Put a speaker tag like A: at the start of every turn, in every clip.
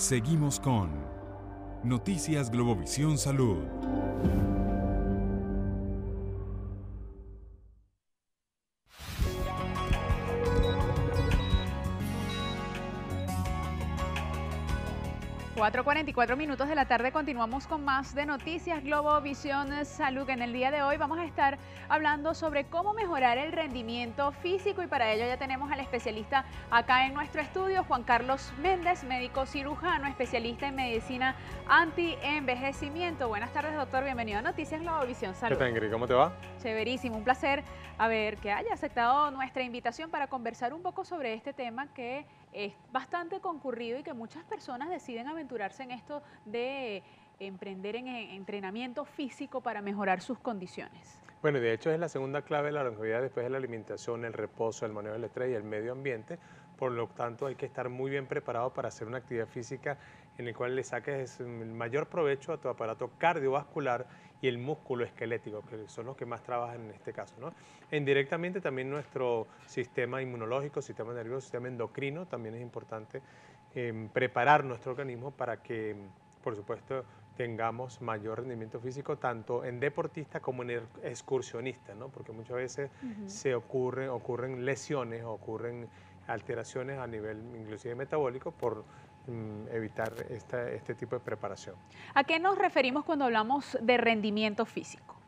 A: Seguimos con Noticias Globovisión Salud.
B: 4.44 minutos de la tarde continuamos con más de Noticias Globo Visión Salud. En el día de hoy vamos a estar hablando sobre cómo mejorar el rendimiento físico y para ello ya tenemos al especialista acá en nuestro estudio, Juan Carlos Méndez, médico cirujano, especialista en medicina anti-envejecimiento. Buenas tardes, doctor. Bienvenido a Noticias Globo Visión Salud.
C: ¿Qué tal? ¿Cómo te va?
B: Chéverísimo. Un placer a ver que haya aceptado nuestra invitación para conversar un poco sobre este tema que es bastante concurrido y que muchas personas deciden aventurarse en esto de emprender en entrenamiento físico para mejorar sus condiciones.
C: Bueno, de hecho es la segunda clave de la longevidad después de la alimentación, el reposo, el manejo del estrés y el medio ambiente. Por lo tanto, hay que estar muy bien preparado para hacer una actividad física en la cual le saques el mayor provecho a tu aparato cardiovascular y el músculo esquelético, que son los que más trabajan en este caso. ¿no? Indirectamente también nuestro sistema inmunológico, sistema nervioso, sistema endocrino, también es importante em, preparar nuestro organismo para que, por supuesto, tengamos mayor rendimiento físico tanto en deportista como en excursionista, ¿no? porque muchas veces se ocurren, ocurren lesiones, ocurren alteraciones a nivel inclusive metabólico por Mm, evitar este tipo de preparación.
B: ¿A qué nos referimos cuando hablamos de rendimiento físico?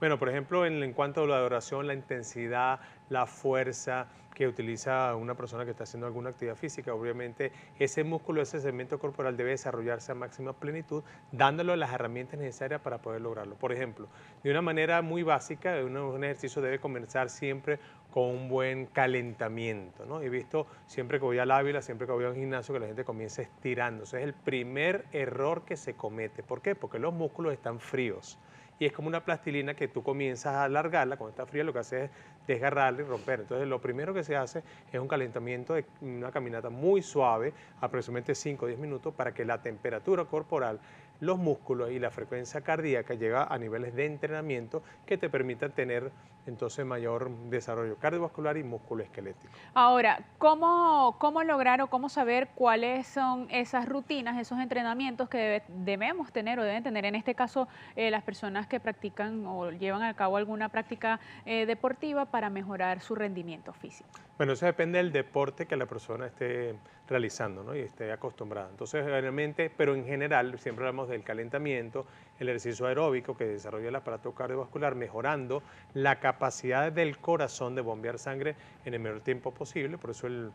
C: Bueno, por ejemplo, en, cuanto a la duración, la intensidad, la fuerza que utiliza una persona que está haciendo alguna actividad física, obviamente ese músculo, ese segmento corporal debe desarrollarse a máxima plenitud, dándole las herramientas necesarias para poder lograrlo. Por ejemplo, de una manera muy básica, un ejercicio debe comenzar siempre con un buen calentamiento. ¿no? He visto siempre que voy al Ávila, siempre que voy a un gimnasio, que la gente comienza estirándose. Es el primer error que se comete. ¿Por qué? Porque los músculos están fríos y es como una plastilina que tú comienzas a alargarla, cuando está fría lo que hace es desgarrarla y romper. Entonces lo primero que se hace es un calentamiento de una caminata muy suave, aproximadamente 5 o 10 minutos, para que la temperatura corporal, los músculos y la frecuencia cardíaca llegue a niveles de entrenamiento que te permitan tener entonces mayor desarrollo cardiovascular y músculo esquelético.
B: Ahora, ¿cómo, ¿cómo lograr o cómo saber cuáles son esas rutinas, esos entrenamientos que debemos tener o deben tener en este caso eh, las personas que practican o llevan a cabo alguna práctica eh, deportiva para mejorar su rendimiento físico?
C: Bueno, eso depende del deporte que la persona esté realizando ¿no? y esté acostumbrada. Entonces, realmente, pero en general, siempre hablamos del calentamiento, el ejercicio aeróbico que desarrolla el aparato cardiovascular, mejorando la capacidad del corazón de bombear sangre en el menor tiempo posible. Por eso el,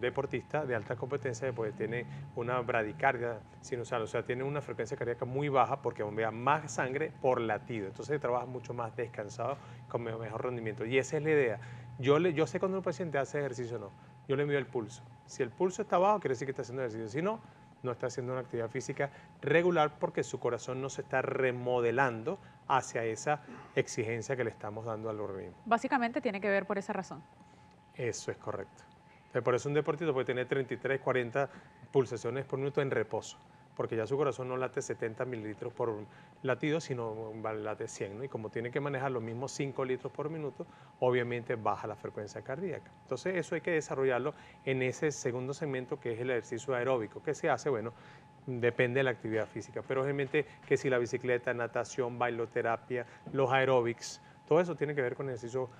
C: deportista de alta competencia pues, tiene una bradicardia sinusal, o sea, tiene una frecuencia cardíaca muy baja porque bombea más sangre por latido. Entonces, trabaja mucho más descansado con mejor rendimiento. Y esa es la idea yo, le, yo sé cuando un paciente hace ejercicio o no. Yo le mido el pulso. Si el pulso está bajo, quiere decir que está haciendo ejercicio. Si no, no está haciendo una actividad física regular porque su corazón no se está remodelando hacia esa exigencia que le estamos dando al organismo.
B: Básicamente tiene que ver por esa razón.
C: Eso es correcto. Por eso un deportista puede tener 33, 40 pulsaciones por minuto en reposo porque ya su corazón no late 70 mililitros por latido, sino late 100, Y como tiene que manejar los mismos 5 litros por minuto, obviamente baja la frecuencia cardíaca. Entonces eso hay que desarrollarlo en ese segundo segmento que es el ejercicio aeróbico. ¿Qué se hace? Bueno, depende de la actividad física, pero obviamente que si la bicicleta, natación, bailoterapia, los aeróbics, todo eso tiene que ver con ejercicio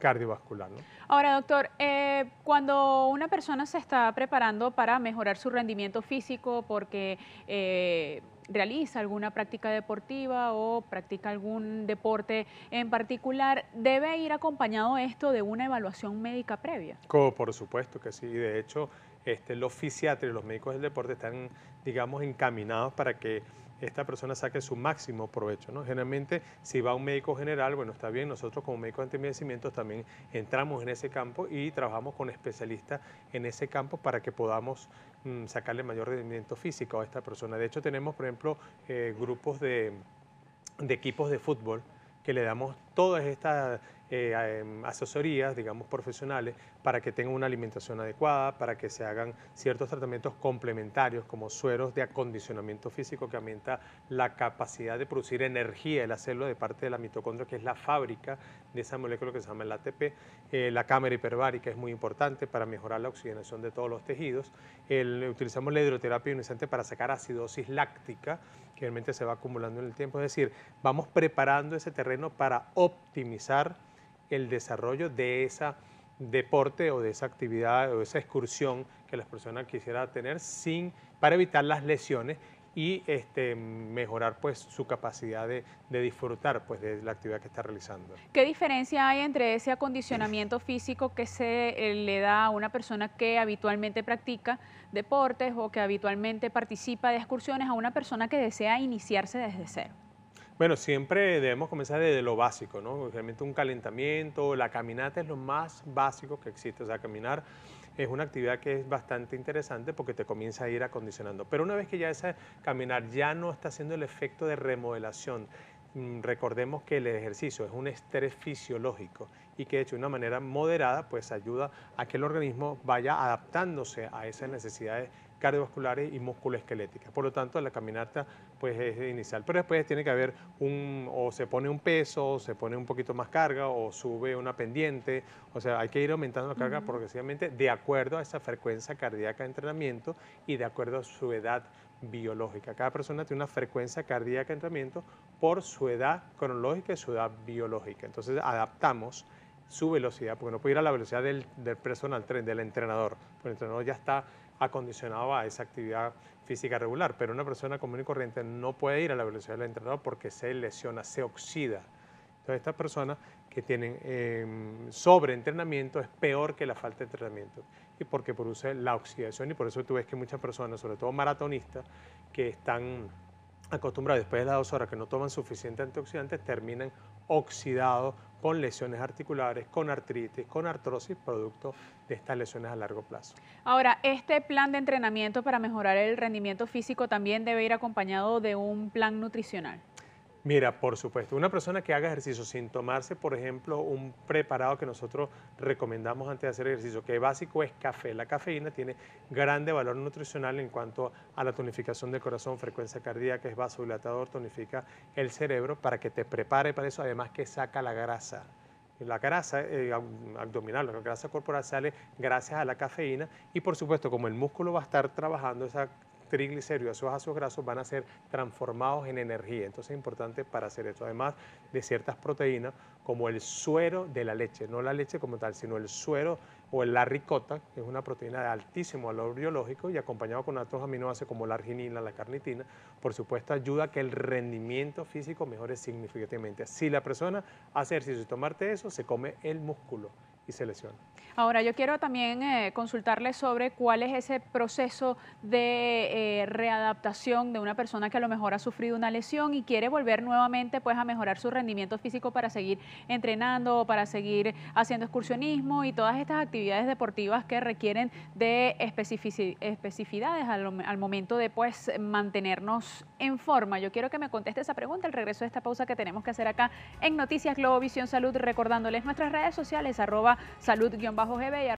C: cardiovascular. ¿no?
B: Ahora, doctor, eh, cuando una persona se está preparando para mejorar su rendimiento físico porque eh, realiza alguna práctica deportiva o practica algún deporte en particular, ¿debe ir acompañado esto de una evaluación médica previa?
C: por supuesto que sí. De hecho, este, los fisiatras y los médicos del deporte están, digamos, encaminados para que esta persona saque su máximo provecho. ¿no? Generalmente, si va a un médico general, bueno, está bien, nosotros como médicos de antienvejecimiento también entramos en ese campo y trabajamos con especialistas en ese campo para que podamos mm, sacarle mayor rendimiento físico a esta persona. De hecho, tenemos, por ejemplo, eh, grupos de equipos de fútbol que le damos todas estas eh, em, asesorías, digamos, profesionales para que tengan una alimentación adecuada, para que se hagan ciertos tratamientos complementarios como sueros de acondicionamiento físico que aumenta la capacidad de producir energía la célula de parte de la mitocondria, que es la fábrica de esa molécula que se llama el ATP. Eh, la cámara hiperbárica es muy importante para mejorar la oxigenación de todos los tejidos. utilizamos la hidroterapia ionizante para sacar acidosis láctica, que realmente se va acumulando en el tiempo. Es decir, vamos preparando ese terreno para el desarrollo de ese deporte o de esa actividad o de esa excursión que las personas quisieran tener sin, para evitar las lesiones y este, mejorar pues, su capacidad de, disfrutar pues, de la actividad que está realizando.
B: ¿Qué diferencia hay entre ese acondicionamiento físico que se eh, le da a una persona que habitualmente practica deportes o que habitualmente participa de excursiones a una persona que desea iniciarse desde cero?
C: Bueno, siempre debemos comenzar desde lo básico, ¿no? Realmente un calentamiento, la caminata es lo más básico que existe, o sea, caminar es una actividad que es bastante interesante porque te comienza a ir acondicionando. Pero una vez que ya ese caminar ya no está haciendo el efecto de remodelación, mm, recordemos que el ejercicio es un estrés fisiológico y que de hecho de una manera moderada pues ayuda a que el organismo vaya adaptándose a esas necesidades cardiovasculares y musculoesqueléticas. Por lo tanto, la caminata pues es inicial, pero después tiene que haber un, o se pone un peso, o se pone un poquito más carga, o sube una pendiente, o sea, hay que ir aumentando la carga progresivamente de acuerdo a esa frecuencia cardíaca de entrenamiento y de acuerdo a su edad biológica. Cada persona tiene una frecuencia cardíaca de entrenamiento por su edad cronológica y su edad biológica. Entonces adaptamos su velocidad, porque no puede ir a la velocidad del, del personal, del entrenador, porque el entrenador ya está acondicionado a esa actividad física regular, pero una persona común y corriente no puede ir a la velocidad del entrenador porque se lesiona, se oxida. Entonces estas personas que tienen eh, sobreentrenamiento es peor que la falta de entrenamiento y porque produce la oxidación y por eso tú ves que muchas personas, sobre todo maratonistas, que están acostumbrados después de las dos horas que no toman suficiente antioxidantes, terminan oxidados con lesiones articulares, con artritis, con artrosis, producto de estas lesiones a largo plazo.
B: Ahora, este plan de entrenamiento para mejorar el rendimiento físico también debe ir acompañado de un plan nutricional.
C: Mira, por supuesto, una persona que haga ejercicio sin tomarse, por ejemplo, un preparado que nosotros recomendamos antes de hacer ejercicio, que básico es café. La cafeína tiene grande valor nutricional en cuanto a la tonificación del corazón, frecuencia cardíaca, es vasodilatador, tonifica el cerebro para que te prepare para eso, además que saca la grasa. La grasa eh, abdominal, la grasa corporal sale gracias a la cafeína y por supuesto como el músculo va a estar trabajando esa triglicéridos, esos ácidos grasos van a ser transformados en energía. Entonces es importante para hacer eso. Además de ciertas proteínas como el suero de la leche, no la leche como tal, sino el suero o la ricota, que es una proteína de altísimo valor biológico y acompañado con otros aminoácidos como la arginina, la carnitina, por supuesto ayuda a que el rendimiento físico mejore significativamente. Si la persona hace ejercicio y tomarte eso, se come el músculo y.
B: Ahora, yo quiero también eh, consultarle sobre cuál es ese proceso de eh, readaptación de una persona que a lo mejor ha sufrido una lesión y quiere volver nuevamente pues, a mejorar su rendimiento físico para seguir entrenando, para seguir haciendo excursionismo y todas estas actividades deportivas que requieren de especificidades al, momento de pues, mantenernos en forma. Yo quiero que me conteste esa pregunta al regreso de esta pausa que tenemos que hacer acá en Noticias Globo Visión Salud, recordándoles nuestras redes sociales, arroba salud-gb